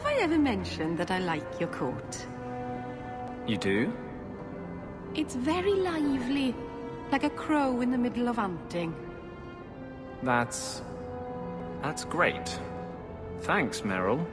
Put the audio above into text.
Have I ever mentioned that I like your court? You do? It's very lively, like a crow in the middle of anting. That's... That's great. Thanks, Merrill.